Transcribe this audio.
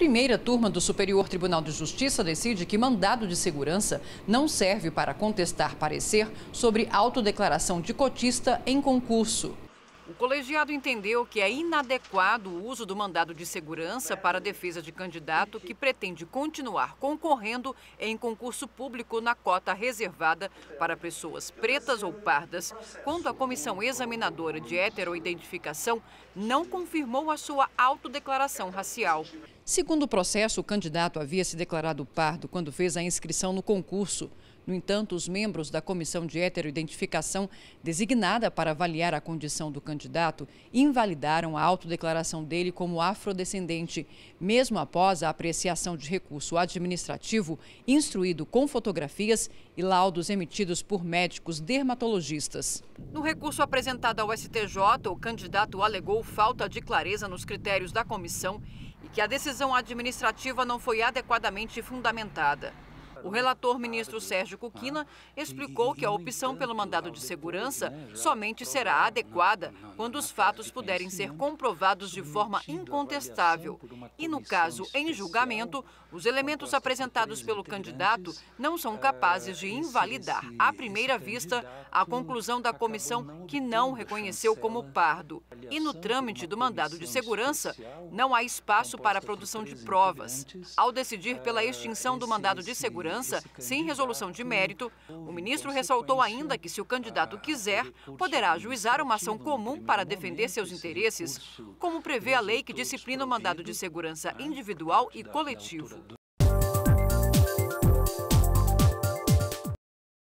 Primeira turma do Superior Tribunal de Justiça decide que mandado de segurança não serve para contestar parecer sobre autodeclaração de cotista em concurso. O colegiado entendeu que é inadequado o uso do mandado de segurança para a defesa de candidato que pretende continuar concorrendo em concurso público na cota reservada para pessoas pretas ou pardas, quando a comissão examinadora de heteroidentificação não confirmou a sua autodeclaração racial. Segundo o processo, o candidato havia se declarado pardo quando fez a inscrição no concurso. No entanto, os membros da comissão de heteroidentificação, designada para avaliar a condição do candidato, invalidaram a autodeclaração dele como afrodescendente, mesmo após a apreciação de recurso administrativo instruído com fotografias e laudos emitidos por médicos dermatologistas. No recurso apresentado ao STJ, o candidato alegou falta de clareza nos critérios da comissão e que a decisão administrativa não foi adequadamente fundamentada. O relator ministro Sérgio Cuquina explicou que a opção pelo mandado de segurança somente será adequada quando os fatos puderem ser comprovados de forma incontestável. E no caso em julgamento, os elementos apresentados pelo candidato não são capazes de invalidar à primeira vista a conclusão da comissão que não reconheceu como pardo. E no trâmite do mandado de segurança, não há espaço para a produção de provas. Ao decidir pela extinção do mandado de segurança, segurança, sem resolução de mérito, o ministro ressaltou ainda que, se o candidato quiser, poderá ajuizar uma ação comum para defender seus interesses, como prevê a lei que disciplina o mandado de segurança individual e coletivo.